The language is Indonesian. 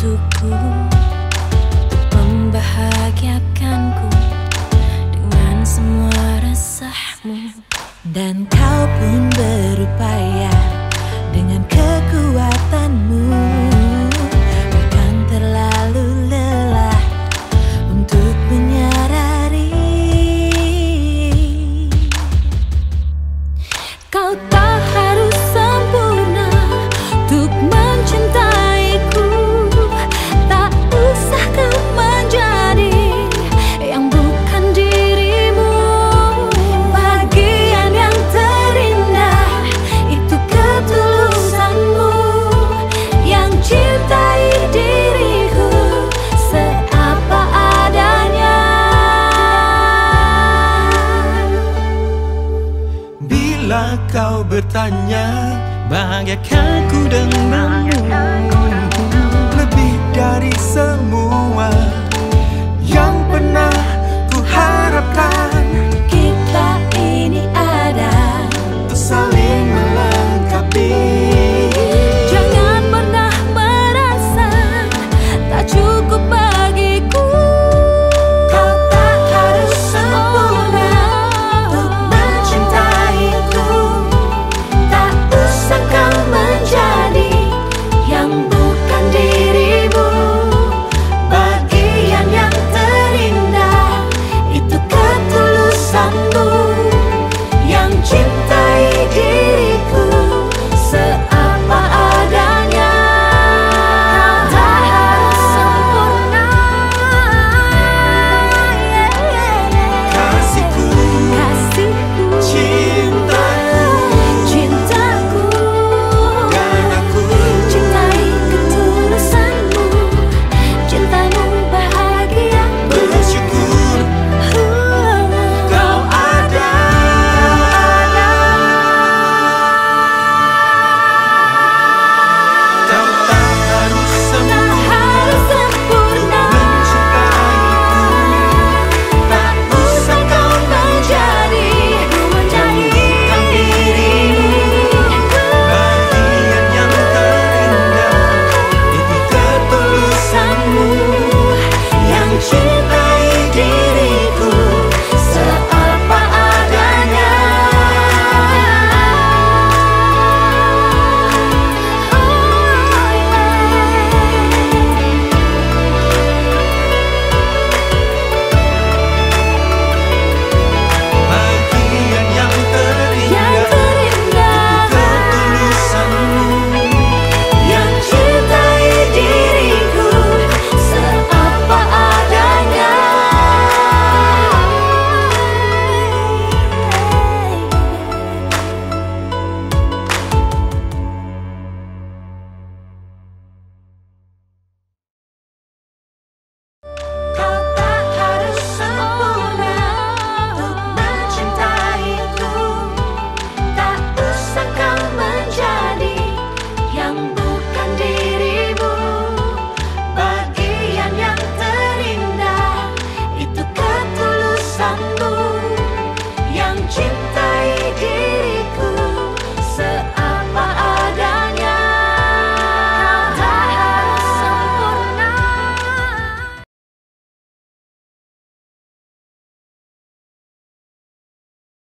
untukku. Membahagiakanku Dengan semua resahmu. Dan kau pun berupaya Dengan ke Bila kau bertanya bahagiakan ku denganmu.